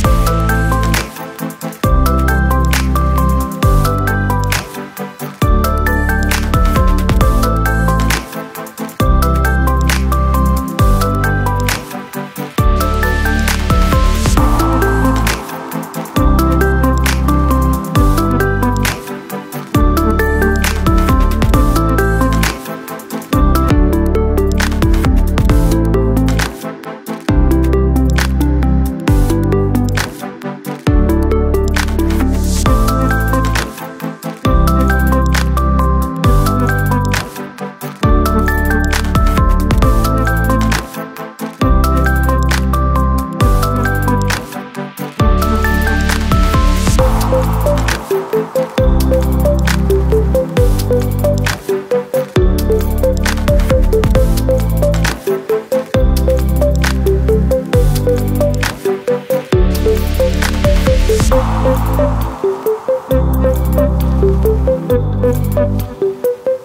Thank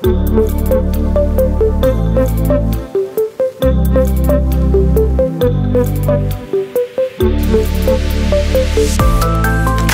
Thank you.